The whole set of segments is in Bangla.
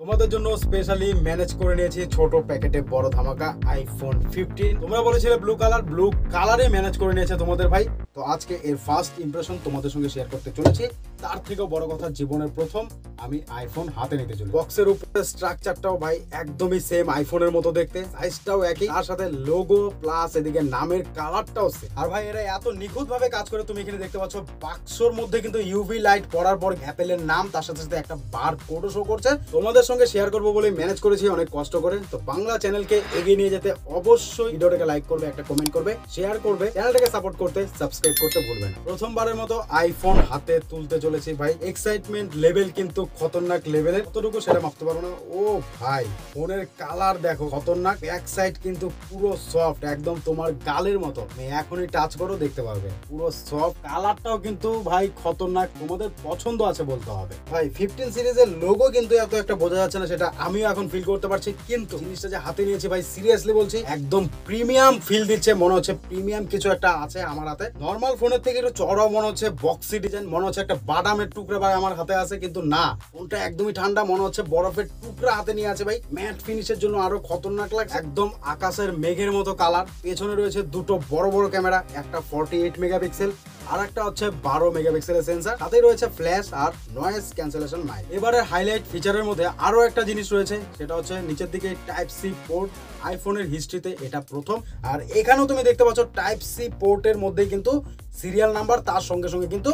তোমাদের জন্য স্পেশালি ম্যানেজ করে নিয়েছি ছোট প্যাকেটে বড় ধামাকা আইফোন ফিফটিন তোমরা বলেছিলে ব্লু কালার ব্লু কালারে ম্যানেজ করে নিয়েছে তোমাদের ভাই। তো আজকে এর ফার্স্ট ইমপ্রেশন তোমাদের সঙ্গে শেয়ার করতে চলেছি। তার থেকেও বড় কথা, জীবনের প্রথম আমি আইফোন হাতে নিতে চলি। বক্সের উপরে স্ট্রাকচারটাও ভাই একদমই সেম আইফোনের মতো দেখতে সাইজটাও একই, তার সাথে লোগো প্লাস এদিকে নামের কালারটাও সেম আর ভাই, এরা এত নিখুঁত ভাবে কাজ করে, তুমি এখানে দেখতে পাচ্ছ, বাক্সর মধ্যে কিন্তু ইউভি লাইট পড়ার পর অ্যাপেলের নাম, তার সাথে সাথে একটা বার কোডও শো করছে। তোমাদের সঙ্গে শেয়ার করব বলে ম্যানেজ করেছি, অনেক কষ্ট করে। তো বাংলা চ্যানেলকে এগিয়ে নিয়ে যেতে অবশ্যই ভিডিওটাকে লাইক করবে, একটা কমেন্ট করবে শেয়ার করবে চ্যানেলটাকে সাপোর্ট করতে সাবস্ক্রাইব করতে ভুলবে না। প্রথমবারের মতো আইফোন হাতে তুলতে চলেছি। ভাই এক্সাইটমেন্ট লেভেল কিন্তু খতরনাক লেভেলের কতটুকু সেটা মাপতে পারব না। ও ভাই, ফোনের কালার দেখো, খতরনাক। এক সাইড কিন্তু পুরো সফট একদম তোমার গালের মতো। এখনই টাচ করো, দেখতে পারবে। পুরো সফট কালারটাও কিন্তু ভাই খতরনাক। তোমাদের পছন্দ আছে বলতে হবে। ভাই ফিফটিন সিরিজের লোগো কিন্তু এত একটা বোঝা যাচ্ছে না, সেটা আমিও এখন ফিল করতে পারছি। কিন্তু জিনিসটা যে হাতে নিয়েছি ভাই সিরিয়াসলি বলছি, একদম প্রিমিয়াম ফিল দিচ্ছে। মনে হচ্ছে প্রিমিয়াম কিছু একটা আছে আমার হাতে। নর্মাল ফোনের থেকে একটু চড়াও মনে হচ্ছে বক্সি ডিজাইন মনে হচ্ছে একটা বাদামের টুকরা ভাই আমার হাতে আছে, কিন্তু না ফোনটা একদমই ঠান্ডা, মনে হচ্ছে বরফের টুকরা হাতে নিয়ে আছে ভাই। ম্যাট ফিনিশের জন্য আরও খতরনাক লাগছে, একদম আকাশের মেঘের মতো কালার পেছনে রয়েছে দুটো বড় বড় ক্যামেরা একটা ফর্টি এইট মেগাপিক্সেল আর একটা হচ্ছে বারো মেগাপিক্সেলের সেন্সার তাতেই রয়েছে ফ্ল্যাশ আর নয়েজ ক্যান্সেলেশন মাইক এবারে হাইলাইট ফিচারের মধ্যে আরও একটা জিনিস রয়েছে, সেটা হচ্ছে নিচের দিকে টাইপ সি পোর্ট আইফোনের হিস্ট্রিতে এটা প্রথম। আর এখানেও তুমি দেখতে পাচ্ছ টাইপ সি পোর্টের মধ্যেই কিন্তু সিরিয়াল নাম্বার তার সঙ্গে সঙ্গে কিন্তু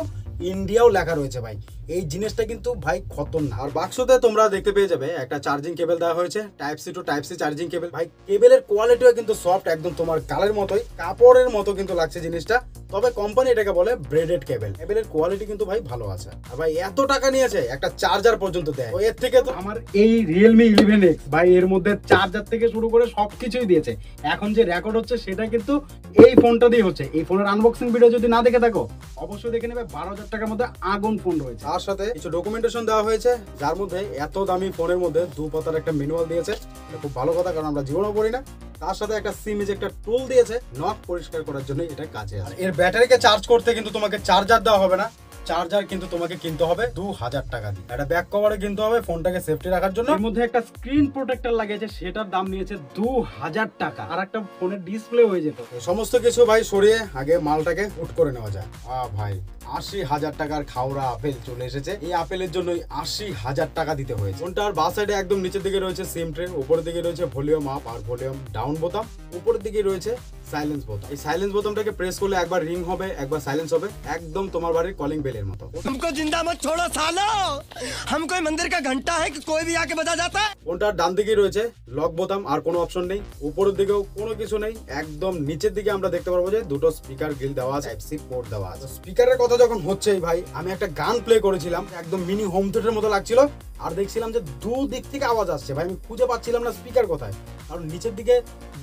ইন্ডিয়াও লেখা রয়েছে ভাই। এই জিনিসটা কিন্তু ভাই খতরনাক। আর বাক্সতে তোমরা দেখতে পেয়ে যাবে, একটা চার্জিং কেবল দেওয়া হয়েছে type C to type C charging cable ভাই কেবলের কোয়ালিটিও কিন্তু সফট একদম তোমার গালের মতোই, কাপড়ের মতো কিন্তু লাগছে জিনিসটা। তবে কোম্পানি এটাকে বলে ব্রেডেড কেবল কেবলের কোয়ালিটি কিন্তু ভাই ভালো আছে। আর ভাই, এত টাকা নিয়েছে, একটা চার্জার পর্যন্ত দেয়। এর থেকে তো আমার এই রিয়েলমি ইলেভেন এক্স ভাই, এর মধ্যে চার্জার থেকে শুরু করে সবকিছুই দিয়েছে। এখন যে রেকর্ড হচ্ছে, সেটা কিন্তু এই ফোনটা দিয়ে হচ্ছে। এই ফোনের আনবক্সিং ভিডিও যদি না দেখে থাকো, অবশ্যই দেখে নেবে, বারো হাজার টাকার মধ্যে আগুন ফোন রয়েছে। তার সাথে কিছু ডকুমেন্টেশন দেওয়া হয়েছে যার মধ্যে এত দামি ফোনের মধ্যে দু পাতার একটা ম্যানুয়াল দিয়েছে। এটা খুব ভালো কথা কারণ আমরা জীবনও পড়ি না। তার সাথে একটা সিম একটা টুল দিয়েছে নট পরিষ্কার করার জন্য এটা কাজে আসে। এর ব্যাটারিকে চার্জ করতে কিন্তু তোমাকে চার্জার দেওয়া হবে না। চার্জার কিন্তু তোমাকে কিনতে হবে দু হাজার টাকা দিয়ে। একটা ব্যাক কভারে কিনতে হবে ফোনটাকে সেফটি রাখার জন্য। এর মধ্যে একটা স্ক্রিন প্রোটেক্টর লাগিয়েছে সেটার দাম নিয়েছে দু হাজার টাকা। আর একটা ফোনের ডিসপ্লে হয়ে যেত। সমস্ত কিছু ভাই সরিয়ে আগে মালটাকে উট করে নেওয়া যায় আ ভাই। আশি হাজার টাকার খাওড়া আপেল চলে এসেছে। এই আপেলের জন্য আশি হাজার টাকা দিতে হয়েছে। ফোনটার বা সাইডে একদম নিচের দিকে রয়েছে সিম ট্রেন উপরের দিকে রয়েছে ভলিউম আপ আর ভলিউম ডাউন বোতাম। উপরের দিকে রয়েছে সাইলেন্স বোতাম। এই সাইলেন্স বোতামটাকে প্রেস করলে একবার রিং হবে একবার সাইলেন্স হবে একদম তোমার বাড়ির কলিং বেলের মতো। জিন্দা মত ছোড়ো সালো হাম কোই মন্দির কা ঘণ্টা হ্যায় কি কোই ভি আকে বাজা জাতা ফোনটার ডান দিকে রয়েছে লক বোতাম আর কোনো অপশন নেই। উপরের দিকেও কোনো কিছু নেই। একদম নিচের দিকে আমরা দেখতে পারব যে দুটো স্পিকার গ্রিল দেওয়া আছে পোর্ট দেওয়া আছে। স্পিকারের কথা যখন হচ্ছেই ভাই, আমি একটা গান প্লে করেছিলাম, একদম মিনি হোম থিয়েটারের মতো লাগছিল, আর দেখছিলাম যে দু দিক থেকে আওয়াজ আসছে। ভাই, আমি খুঁজে পাচ্ছিলাম না স্পিকার কোথায়। কারণ নিচের দিকে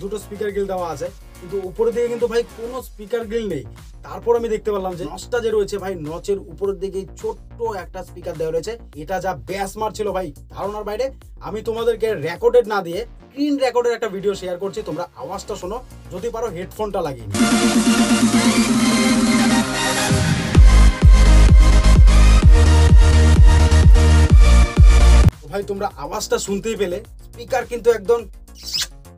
দুটো স্পিকার গিল দেওয়া আছে, কিন্তু উপরের দিকে কিন্তু ভাই কোনো স্পিকার গিল নেই। তারপর আমি দেখতে পারলাম যে নচটা যে রয়েছে ভাই, নচের উপরের দিকে ছোট্ট একটা স্পিকার দেওয়া রয়েছে। এটা যা ব্যাস মারছিল ভাই, ধারণার বাইরে। আমি তোমাদেরকে রেকর্ডেড না দিয়ে স্ক্রিন রেকর্ডের একটা ভিডিও শেয়ার করছি, তোমরা আওয়াজটা শোনো, যদি পারো হেডফোনটা লাগিয়ে ভাই, তোমরা আওয়াজটা শুনতেই পেলে। স্পিকার কিন্তু একদম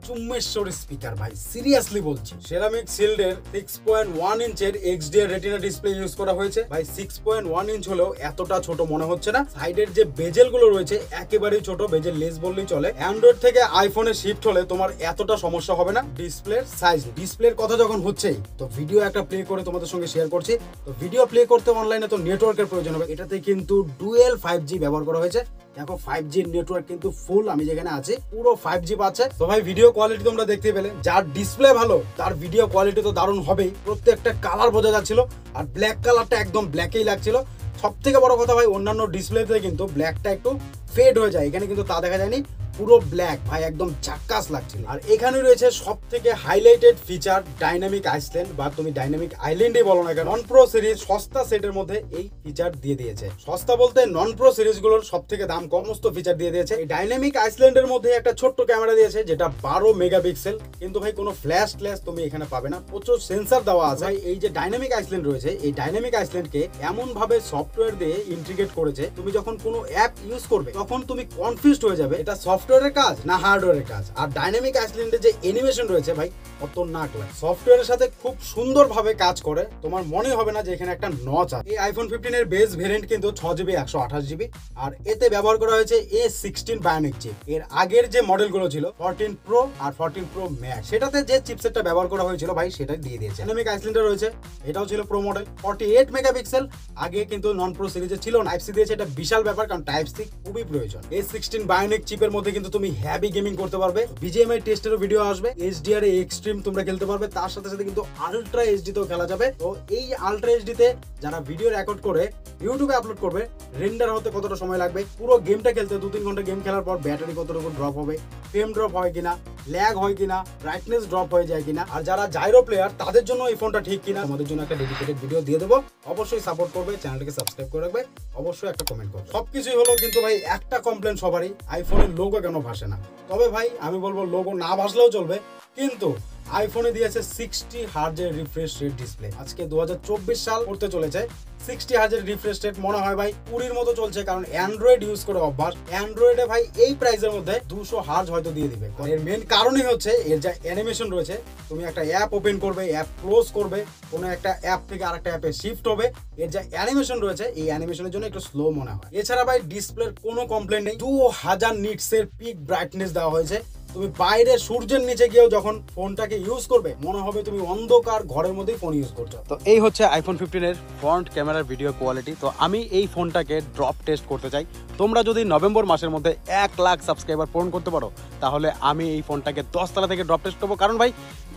চুম্মেশ্বর স্পিকার ভাই সিরিয়াসলি বলছি। সেরামিক শিল্ডের সিক্স পয়েন্ট ওয়ান ইঞ্চের এক্সডিআর রেটিনা ডিসপ্লে ইউজ করা হয়েছে। ভাই সিক্স পয়েন্ট ওয়ান ইঞ্চ হলেও এতটা ছোট মনে হচ্ছে না। সাইডের যে বেজেলগুলো রয়েছে, একেবারেই ছোট বেজেল লেস বললেই চলে। অ্যান্ড্রয়েড থেকে আইফোনে শিফট হলে তোমার এতটা সমস্যা হবে না। ডিসপ্লের সাইজ ডিসপ্লের কথা যখন হচ্ছেই, তো ভিডিও একটা প্লে করে তোমাদের সঙ্গে শেয়ার করছি। তো ভিডিও প্লে করতে অনলাইনে তো নেটওয়ার্কের প্রয়োজন হবে। এটাতে কিন্তু ডুয়েল ফাইভ জি ব্যবহার করা হয়েছে। দেখো ফাইভ জি নেটওয়ার্ক কিন্তু ফুল আমি যেখানে আছি, পুরো ফাইভ জি পাচ্ছে। তো ভাই ভিডিও কোয়ালিটি তোমরা দেখতে পেলে। যার ডিসপ্লে ভালো, তার ভিডিও কোয়ালিটি তো দারুণ হবেই। প্রত্যেকটা কালার বোঝা যাচ্ছিল, আর ব্ল্যাক কালারটা একদম ব্ল্যাকেই লাগছিল। সব থেকে বড় কথা ভাই, অন্যান্য ডিসপ্লেতে কিন্তু ব্ল্যাকটা একটু ফেড হয়ে যায়। এখানে কিন্তু তা দেখা যায়নি। পুরো ব্ল্যাক ভাই, একদম ঝাক্কাস লাগছিল আর এখানে রয়েছে সব থেকে হাইলাইটেড ফিচার ডাইনামিক আইসল্যান্ড বা তুমি ডাইনামিক আইল্যান্ডই বলো না কেন নন প্রো সিরিজ সস্তা সেটের মধ্যে এই ফিচার দিয়ে দিয়েছে। সস্তা বলতে নন প্রো সিরিজগুলোর সব থেকে দাম কম সমস্ত ফিচার দিয়ে দিয়েছে। এই ডাইনামিক আইসল্যান্ডের মধ্যে একটা ছোট্ট ক্যামেরা দিয়েছে, যেটা বারো মেগাপিক্সেল। কিন্তু ভাই, কোনো ফ্ল্যাশ ট্ল্যাশ তুমি এখানে পাবে না। প্রচুর সেন্সার দেওয়া আছে। এই যে ডাইনামিক আইসল্যান্ড রয়েছে, এই ডাইনামিক আইসল্যান্ডকে এমন ভাবে সফটওয়্যার দিয়ে ইন্টিগ্রেট করেছে, তুমি যখন কোনো অ্যাপ ইউজ করবে, তখন তুমি কনফিউজড হয়ে যাবে। এটা সফটওয়্যারের কাজ না হার্ডওয়্যারের কাজ? আর ডাইনামিক আইসল্যান্ডে যে অ্যানিমেশন রয়েছে ভাই কত নাক লাগে সফটওয়্যারের সাথে খুব সুন্দরভাবে কাজ করে। তোমার মনে হবে না যে এখানে একটা নচ আছে। এই আইফোন ফিফটিন এর বেস ভেরিয়েন্ট কিন্তু ছ জিবি একশো আঠাশ জিবি আর এতে ব্যবহার করা হয়েছে এ সিক্সটিন বায়োনিক চিপ এর আগের যে মডেলগুলো ছিল ফোরটিন প্রো আর ফোরটিন প্রো ম্যাক্স সেটাতে যে চিপসেটটা ব্যবহার করা হয়েছিল ভাই, সেটাই দিয়ে দিয়েছে। ডাইনামিক আইসল্যান্ডে রয়েছে, এটাও ছিল pro model forty eight megapixel আগে কিন্তু নন প্রো সিরিজে ছিল টাইপ সি দিয়েছে, এটা বিশাল ব্যাপার, কারণ টাইপ সি খুবই প্রয়োজন। এই সিক্সটিন বায়োনিক চিপের মধ্যে কিন্তু তুমি হ্যাভি গেমিং করতে পারবে। বিজিএমআই টেস্টেরও ভিডিও আসবে। এইচডিআর এক্সট্রিম তোমরা খেলতে পারবে। তার সাথে সাথে কিন্তু আলট্রা এইচডি তেও খেলা যাবে। তো এই আলট্রা এইচডি তে যারা ভিডিও রেকর্ড করে ইউটিউবে আপলোড করবে রেন্ডার হতে কতটা সময় লাগবে, পুরো গেমটা খেলতে দু তিন ঘণ্টা গেম খেলার পর ব্যাটারি কতটুকু ড্রপ হবে ফ্রেম ড্রপ হয় কিনা ল্যাগ হয় কিনা ব্রাইটনেস ড্রপ হয়ে যায় কিনা, আর যারা জাইরো প্লেয়ার তাদের জন্য এই ফোনটা ঠিক কিনা আমাদের জন্য একটা ডেডিকেটেড ভিডিও দিয়ে দেবো। অবশ্যই সাপোর্ট করবে চ্যানেলটাকে সাবস্ক্রাইব করে রাখবে, অবশ্যই একটা কমেন্ট করবে। সব কিছুই হলো কিন্তু ভাই, একটা কমপ্লেন সবারই আইফোনের লোগো কেন ভাসে না? তবে ভাই, আমি বলব লোগো না ভাসলেও চলবে, কিন্তু আইফোনে দিয়েছে সিক্সটি হার্জের রিফ্রেশ রেট ডিসপ্লে আজকে দু হাজার চব্বিশ সাল করতে চলেছে। সিক্সটি হার্জের রিফ্রেশ রেট মনে হয় ভাই কুড়ির মতো চলছে, কারণ অ্যান্ড্রয়েড ইউজ করে অভ্যাস। অ্যান্ড্রয়েডে ভাই এই প্রাইসের মধ্যে দুশো হার্জ হয়তো দিয়ে দিবে। এর মেন কারণই হচ্ছে, এর যা অ্যানিমেশন রয়েছে, তুমি একটা অ্যাপ ওপেন করবে অ্যাপ ক্লোজ করবে, কোনো একটা অ্যাপ থেকে আরেকটা অ্যাপে শিফট হবে। এর যা অ্যানিমেশন রয়েছে, এই অ্যানিমেশনের জন্য একটু স্লো মনে হয়। এছাড়া ভাই ডিসপ্লের কোনো কমপ্লেন নেই। দু হাজার নিটসের পিক ব্রাইটনেস দেওয়া হয়েছে। তুমি বাইরে সূর্যের নিচে গিয়েও যখন ফোনটাকে ইউজ করবে, মনে হবে তুমি অন্ধকার ঘরের মধ্যেই ফোন ইউজ করছ। তো এই হচ্ছে আইফোন ফিফটিনের ফ্রন্ট ক্যামেরার ভিডিও কোয়ালিটি তো আমি এই ফোনটাকে ড্রপ টেস্ট করতে চাই। তোমরা যদি নভেম্বর মাসের মধ্যে এক লাখ সাবস্ক্রাইবার পূরণ করতে পারো, তাহলে আমি এই ফোনটাকে দশতলা থেকে ড্রপ টেস্ট করব। কারণ ভাই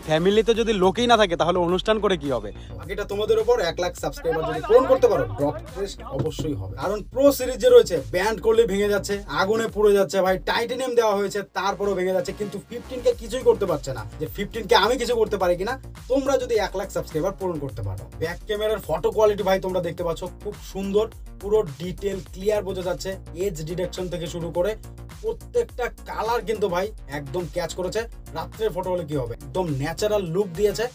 ফ্যামিলিতে যদি লোকেই না থাকে, তাহলে অনুষ্ঠান করে কি হবে? বাকিটা তোমাদের উপর এক লাখ সাবস্ক্রাইবার যদি পূরণ করতে পারো ড্রপ টেস্ট অবশ্যই হবে। কারণ প্রো সিরিজ যে রয়েছে ব্যান্ড করলে ভেঙে যাচ্ছে, আগুনে পুড়ে যাচ্ছে, ভাই টাইটেনিয়াম দেওয়া হয়েছে, তারপরও ভেঙে যাচ্ছে, কিন্তু ফিফটিন কে কিছুই করতে পারছে না। যে ফিফটিন কে আমি কিছু করতে পারি কিনা, তোমরা যদি এক লাখ সাবস্ক্রাইবার পূরণ করতে পারো। ব্যাক ক্যামেরার ফটো কোয়ালিটি ভাই, তোমরা দেখতে পাচ্ছ, খুব সুন্দর, পুরো ডিটেল ক্লিয়ার বোঝা যাচ্ছে এজ ডিটেকশন থেকে শুরু করে প্রত্যেকটা কালার কিন্তু ভাই একদম ক্যাচ করেছে। রাত্রের ফটো হলে কি হবে? একদম ন্যাচারাল লুক দিয়েছে।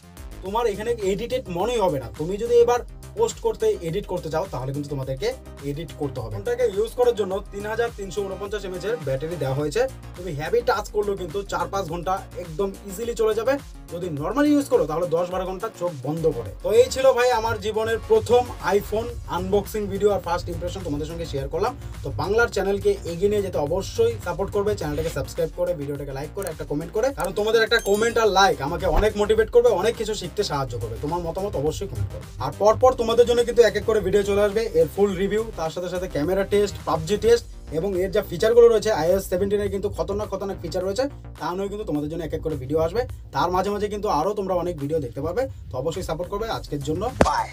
তোমার এখানে এডিটেড মনেই হবে না। তুমি যদি এবার পোস্ট করতে এডিট করতে চাও তাহলে কিন্তু তোমাদেরকে এডিট করতে হবে। ফোনটাকে ইউজ করার জন্য তিন হাজার তিনশো উনপঞ্চাশ এমএচ এর ব্যাটারি দেওয়া হয়েছে। তুমি হ্যাভি টাচ করলেও কিন্তু চার পাঁচ ঘণ্টা একদম ইজিলি চলে যাবে। যদি নর্মালি ইউজ করো, তাহলে দশ বারো ঘণ্টা চোখ বন্ধ করে। তো এই ছিল ভাই আমার জীবনের প্রথম আইফোন আনবক্সিং ভিডিও আর ফার্স্ট ইমপ্রেশন তোমাদের সঙ্গে শেয়ার করলাম। তো বাংলার চ্যানেলকে এগিয়ে নিয়ে যেতে অবশ্যই সাপোর্ট করবে। চ্যানেলটাকে সাবস্ক্রাইব করে ভিডিওটাকে লাইক করে, একটা কমেন্ট করে। কারণ তোমাদের একটা কমেন্ট আর লাইক আমাকে অনেক মোটিভেট করবে, অনেক কিছু শিখতে সাহায্য করবে। তোমার মতামত অবশ্যই কমেন্ট করবে। আর পরপর তোমাদের জন্য কিন্তু এক এক করে ভিডিও চলে আসবে। এর ফুল রিভিউ তার সাথে সাথে ক্যামেরা টেস্ট পাবজি টেস্ট এবং এর যা ফিচারগুলো রয়েছে আইএস সেভেন্টিনের কিন্তু খতরনাক খতরনাক ফিচার রয়েছে, তা নয় কিন্তু তোমাদের জন্য এক এক করে ভিডিও আসবে। তার মাঝে মাঝে কিন্তু আরও তোমরা অনেক ভিডিও দেখতে পাবে তো অবশ্যই সাপোর্ট করবে। আজকের জন্য বাই